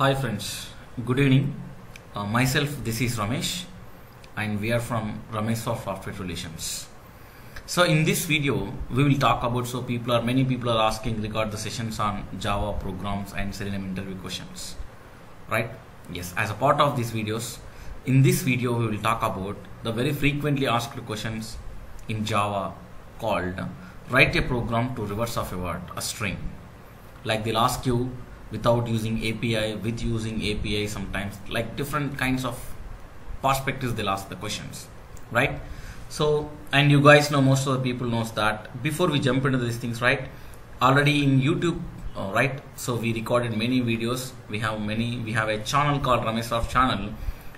Hi friends, good evening. Uh, myself, this is Ramesh, and we are from Ramesh Soft Software Relations. So in this video, we will talk about. So people are many people are asking regard the sessions on Java programs and Selenium interview questions, right? Yes. As a part of these videos, in this video we will talk about the very frequently asked questions in Java called write a program to reverse of a word, a string. Like they'll ask you without using API, with using API sometimes, like different kinds of perspectives they'll ask the questions, right? So, and you guys know most of the people knows that before we jump into these things, right? Already in YouTube, uh, right? So we recorded many videos. We have many. We have a channel called Ramesh channel.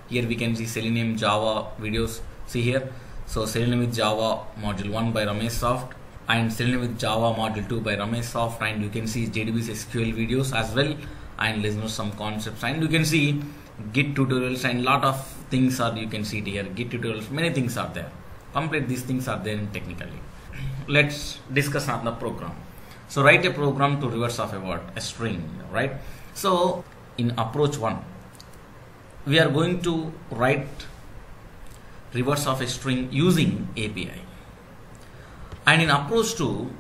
Here we can see Selenium Java videos. See here. So Selenium with Java module one by Ramesh Soft and Selenium with Java module 2 by Ramesh Soft and you can see JDBC SQL videos as well and listen to some concepts. And you can see Git tutorials and lot of things are you can see it here. Git tutorials many things are there. Complete these things are there technically. Let's discuss on the program. So write a program to reverse of a word a string right? So in approach 1 we are going to write reverse of a string using API and in approach 2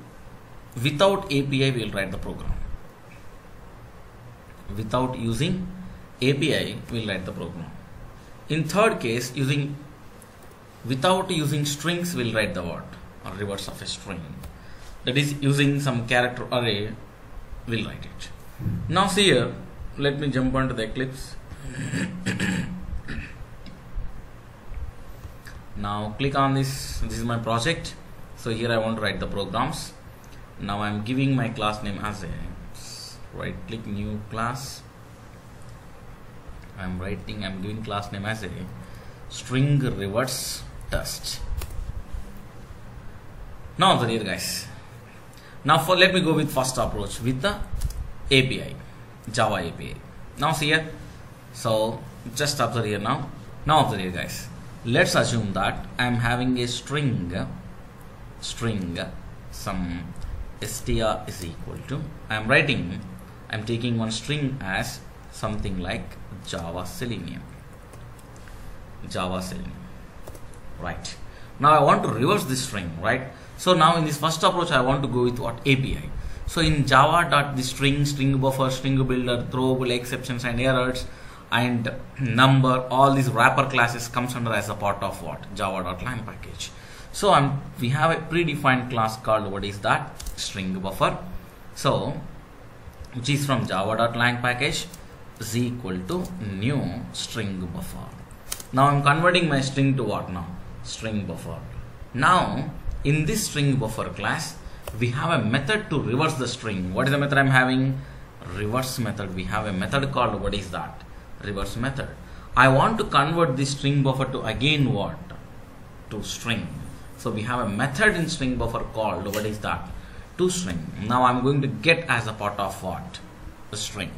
without API we will write the program. Without using API we will write the program. In third case using without using strings we will write the word or reverse of a string. That is using some character array we will write it. Now see here let me jump onto the Eclipse. Now click on this this is my project so here I want to write the programs. Now I'm giving my class name as a right click new class. I'm writing I'm giving class name as a string reverse test. Now the here guys. Now for let me go with first approach with the API Java API now see here so just observe here now. Now observe here guys let's assume that I'm having a string string some str is equal to I'm writing I'm taking one string as something like Java Selenium. Java Selenium. Right. Now I want to reverse this string right? So now in this first approach I want to go with what? API so in Java dot the string string buffer string builder throwable exceptions and errors and number all these wrapper classes comes under as a part of what? Java.lang package so I'm, we have a predefined class called what is that? String buffer. So which is from java.lang package is equal to new string buffer. Now I'm converting my string to what now? String buffer. Now in this string buffer class we have a method to reverse the string. What is the method I'm having? Reverse method. We have a method called what is that? Reverse method. I want to convert this string buffer to again what? To string so we have a method in string buffer called what is that? To string now I'm going to get as a part of what? The string.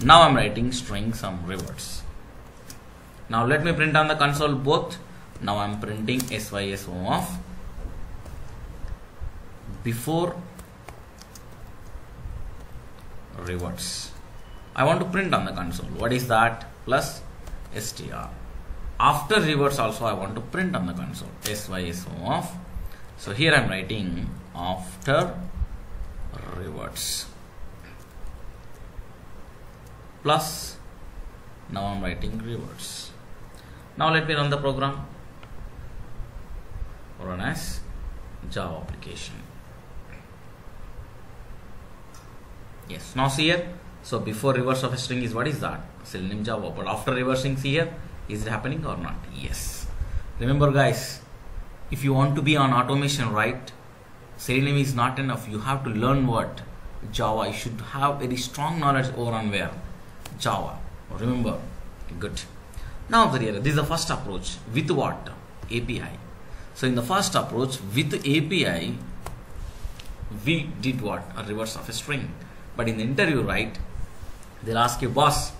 Now I'm writing string some reverse. Now let me print on the console both. Now I'm printing syso of before reverse. I want to print on the console. What is that? Plus str after reverse also I want to print on the console. Syso of so here I'm writing after reverse. Plus now I'm writing reverse. Now let me run the program. Run as Java application. Yes now see here. So before reverse of a string is what is that? Selenium Java but after reversing see here is it happening or not? Yes. Remember guys if you want to be on automation right Selenium is not enough. You have to learn what Java. You should have very strong knowledge over on where? Java. Remember. Good. Now this is the first approach with what? API so in the first approach with API we did what? A reverse of a string. But in the interview right they'll ask you boss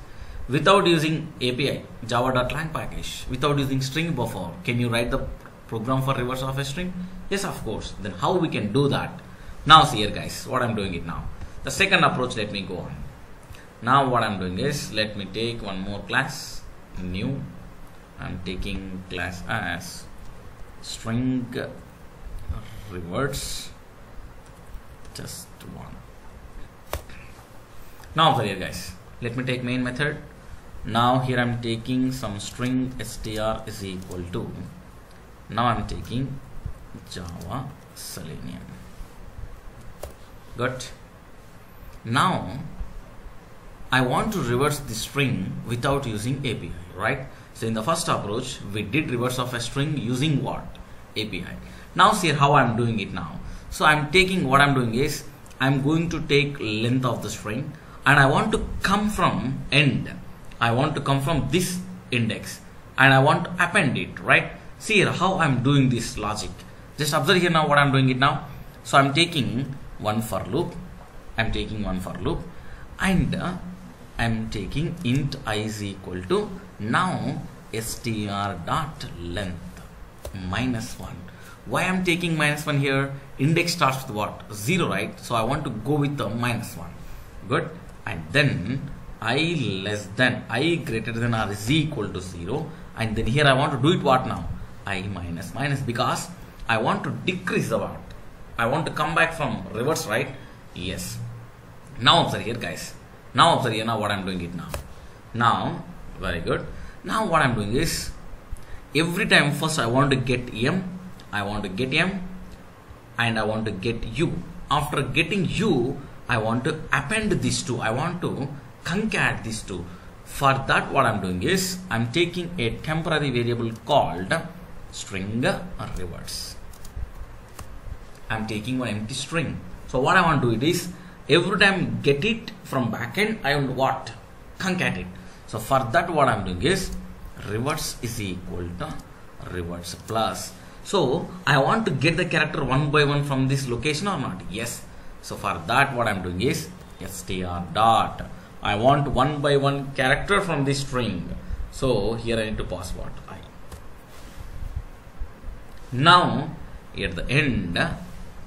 without using API java.lang package without using string buffer can you write the program for reverse of a string? Yes of course. Then how we can do that? Now see here guys what I'm doing it now. The second approach let me go on. Now what i'm doing is let me take one more class new. I'm taking class as string reverse. Just one. Now here guys let me take main method now here i'm taking some string str is equal to now i'm taking java selenium. Good. Now I want to reverse the string without using API right? So in the first approach we did reverse of a string using what? API now see how I'm doing it now. So I'm taking what I'm doing is I'm going to take length of the string and I want to come from end I want to come from this index and I want to append it right? See here how I'm doing this logic. Just observe here now what I'm doing it now. So I'm taking one for loop. I'm taking one for loop. And uh, I'm taking int i is equal to now str dot length minus 1 why I'm taking minus 1 here? Index starts with what? 0 right? So I want to go with the minus 1 good. And then i less than i greater than or is equal to 0 and then here I want to do it what now? I minus minus because I want to decrease the what I want to come back from reverse right? Yes. Now observe here guys. Now observe here now what I'm doing it now? Now very good. Now what I'm doing is every time first I want to get m I want to get m and I want to get u. After getting u I want to append these two. I want to concat these two. For that what I'm doing is I'm taking a temporary variable called string reverse. I'm taking one empty string. So what I want to do it is every time get it from backend I want what? Concat it. So for that what I'm doing is reverse is equal to reverse plus. So I want to get the character one by one from this location or not? Yes. So for that what I'm doing is str dot I want one by one character from this string so here I need to pass what i now at the end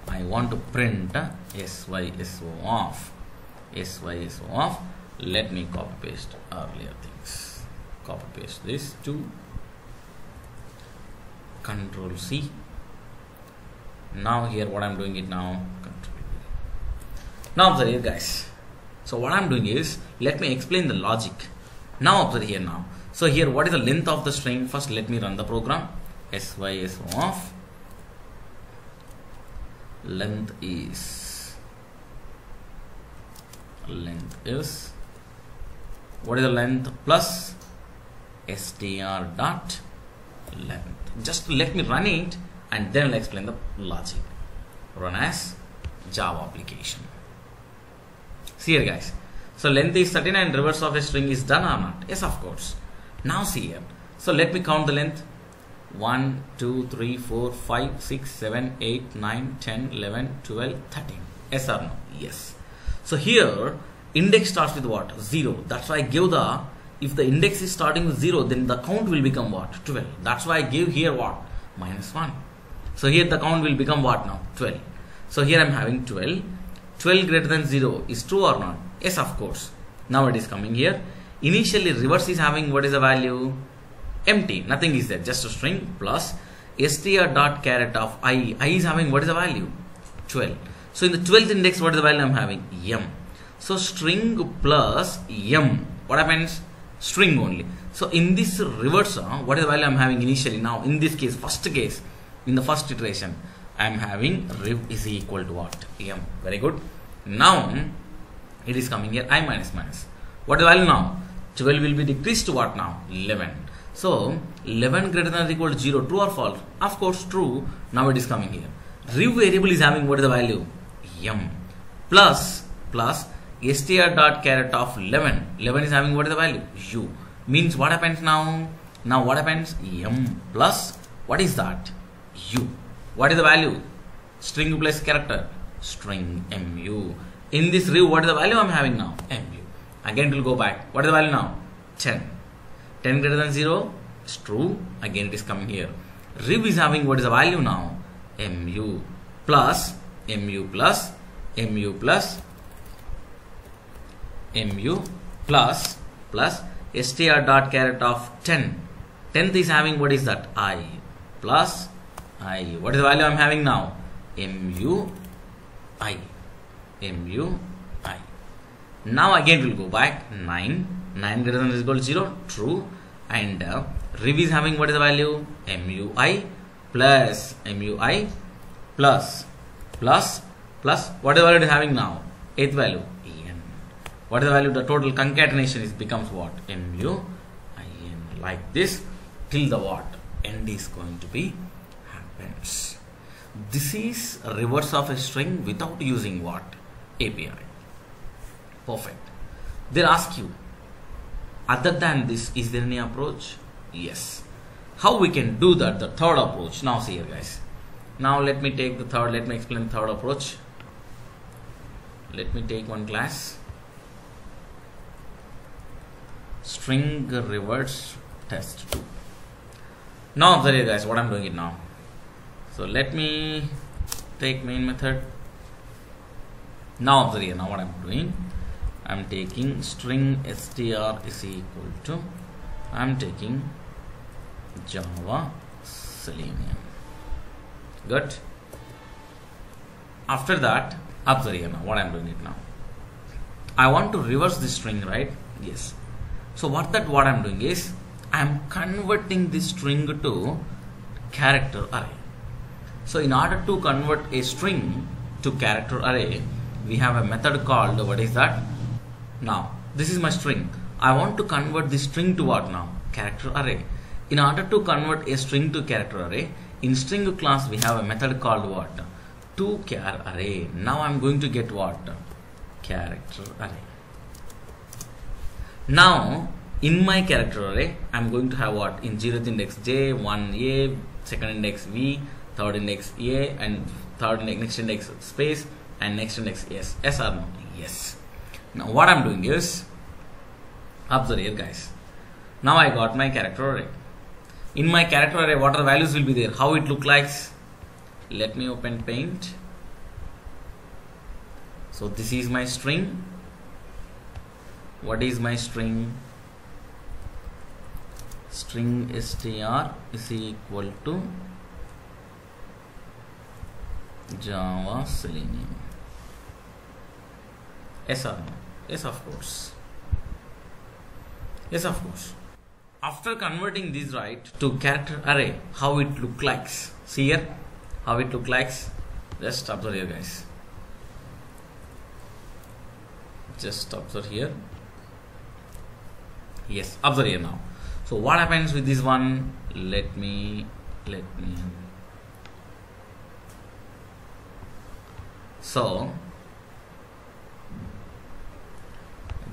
I want to print SYSO off. SYSO off. Let me copy paste earlier things. Copy paste this to Control C. Now here what I'm doing it now. Control Now observe guys. So what I'm doing is let me explain the logic. Now observe here now. So here what is the length of the string? First let me run the program. SYSO off length is length is what is the length plus str dot length just let me run it and then I'll explain the logic run as java application see here guys so length is 39 and reverse of a string is done or not yes of course now see here so let me count the length 1, 2, 3, 4, 5, 6, 7, 8, 9, 10, 11, 12, 13. Yes or no? Yes. So here index starts with what? 0. That's why I give the, if the index is starting with 0, then the count will become what? 12. That's why I give here what? Minus 1. So here the count will become what now? 12. So here I am having 12. 12 greater than 0 is true or not? Yes, of course. Now it is coming here. Initially reverse is having what is the value? empty. Nothing is there. Just a string plus str dot charAt of i. I is having what is the value? 12 so in the 12th index what is the value i'm having? M. So string plus m. What happens? String only. So in this reverse what is the value i'm having initially? Now in this case first case in the first iteration i'm having rev is equal to what m very good now it is coming here i minus minus what is the value now 12 will be decreased to what now 11 so 11 greater than or equal to 0, true or false? Of course true. Now it is coming here. Rev variable is having what is the value? M plus plus str dot charAt of 11. 11 is having what is the value? U. Means what happens now? Now what happens? M plus what is that? U. What is the value? String plus character. String mu. In this rev, what is the value I am having now? Mu. Again it will go back. What is the value now? 10. 10 greater than 0 is true again it is coming here rev is having what is the value now mu plus mu plus mu plus mu plus plus str dot charAt of 10 10th is having what is that i plus i. What is the value i'm having now? Mu i. Mu i. Now again we'll go back. 9 9 greater than or equal to 0 true. And uh, rev is having what is the value? Mui plus mui plus plus plus what is the value it is having now? Eighth value. En what is the value? The total concatenation is becomes what? Mu in like this till the what? End is going to be this is reverse of a string without using what? Api perfect. They'll ask you other than this is there any approach? Yes. How we can do that? The third approach. Now see here guys. Now let me take the third let me explain the third approach. Let me take one class. String reverse test 2 now observe guys what i'm doing it now so let me take main method. Now observe now what i'm doing i'm taking string str is equal to i'm taking java selenium. Good? After that observe now what i'm doing it now. I want to reverse this string right? Yes. So what that what i'm doing is i'm converting this string to character array so in order to convert a string to character array we have a method called what is that? Now this is my string. I want to convert this string to what now? Character array. In order to convert a string to character array in string class we have a method called what? To char array. Now i'm going to get what? Character array. Now in my character array i'm going to have what? In 0th index j 1 a second index v third index a and third index next index space and next index yes yes or no yes. Now what i'm doing is observe here guys. Now i got my character array. In my character array what are the values will be there? How it look like? Let me open paint. So this is my string. What is my string? String str is equal to java selenium yes or no yes of course. Yes of course. After converting this right to character array how it look like? See here how it look like? Just observe here guys. Just observe here. Yes observe here now. So what happens with this one? Let me let me so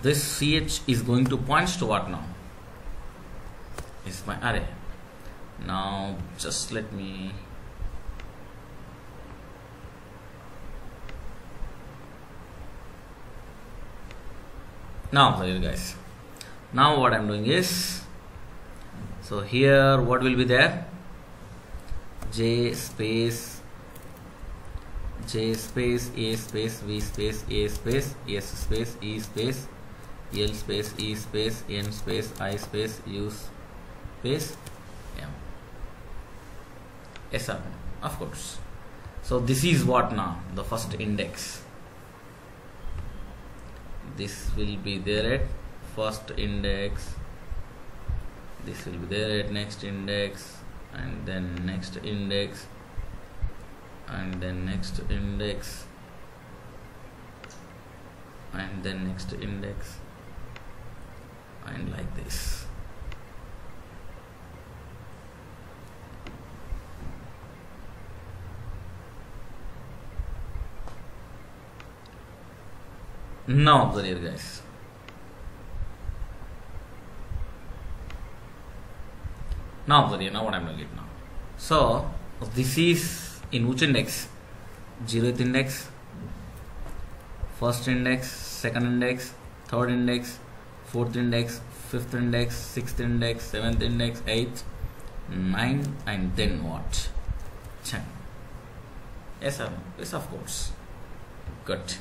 this ch is going to points to what now? Is my array. Now just let me now guys. Now what I'm doing is so here what will be there? J space j space a space v space a space s space e space l space e space n space i space u space m. Yes sir. Of course. So this is what now? The first index. This will be there at first index. This will be there at next index. And then next index and then next index. And then next index. And like this. Now observe here guys. Now observe here now what I'm doing it now. So this is in which index? 0th index first index second index third index fourth index fifth index sixth index seventh index eighth nine and then what? 10 yes yes of course. Good.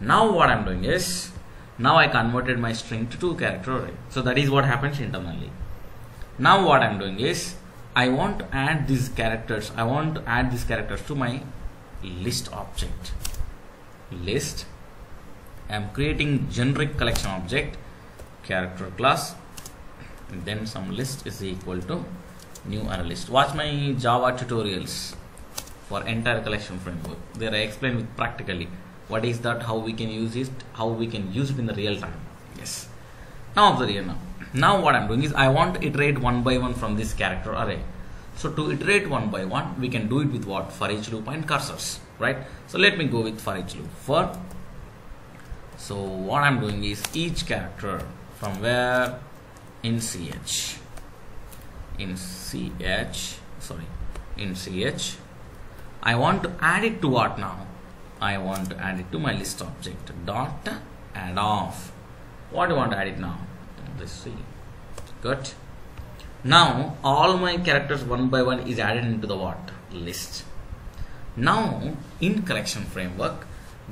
Now what I'm doing is now I converted my string to two character array so that is what happens internally. Now what I'm doing is I want to add these characters. I want to add these characters to my list object. List. I'm creating generic collection object character class. Then some list is equal to new array list. Watch my java tutorials for entire collection framework. There i explain with practically what is that how we can use it how we can use it in the real time. Yes. Now observe here now now what i'm doing is i want to iterate one by one from this character array. So to iterate one by one we can do it with what? For each loop and cursors right? So let me go with for each loop. For so what i'm doing is each character from where? In ch in ch sorry in ch I want to add it to what now? I want to add it to my list object. Dot add off what do you want to add it now let's see. Good. Now all my characters one by one is added into the what? List. Now in collection framework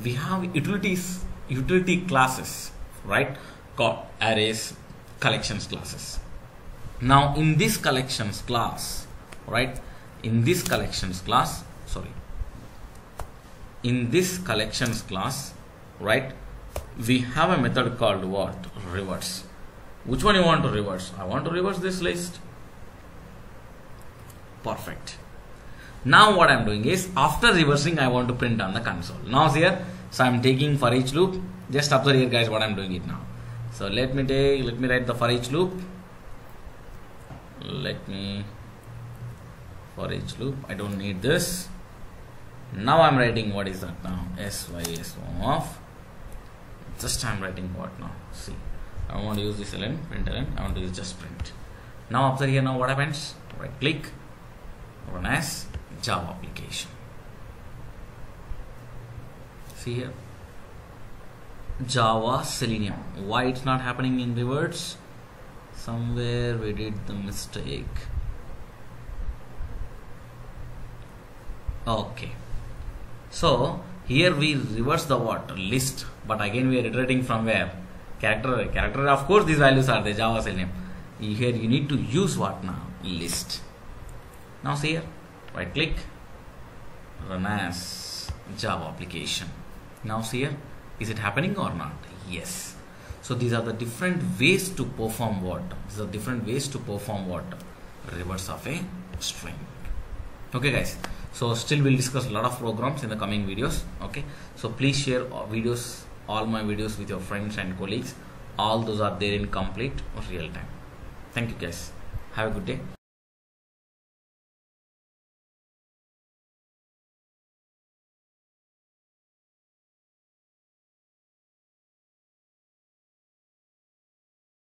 we have utilities utility classes right? Called arrays collections classes. Now in this collections class right? In this collections class sorry. In this collections class right? We have a method called what? Reverse which one you want to reverse? I want to reverse this list. Perfect. Now what I'm doing is after reversing I want to print on the console. Now here so I'm taking for each loop. Just observe here guys what I'm doing it now. So let me take let me write the for each loop. Let me for each loop I don't need this. Now I'm writing what is that now? Sy s of just I'm writing what now? See I want to use this ln print ln I want to use just print. Now observe here now what happens? Right click run as Java application. See here? Java Selenium. Why it's not happening in reverse? Somewhere we did the mistake. Okay. So here we reverse the what list but again we are iterating from where character character of course these values are the java name. Here you need to use what now? List. Now see here. Right click. Run as java application. Now see here. Is it happening or not? Yes. So these are the different ways to perform what? These are different ways to perform what? Reverse of a string. Okay guys. So still we'll discuss a lot of programs in the coming videos. Okay. So please share videos all my videos with your friends and colleagues. All those are there in complete real time. Thank you guys. Have a good day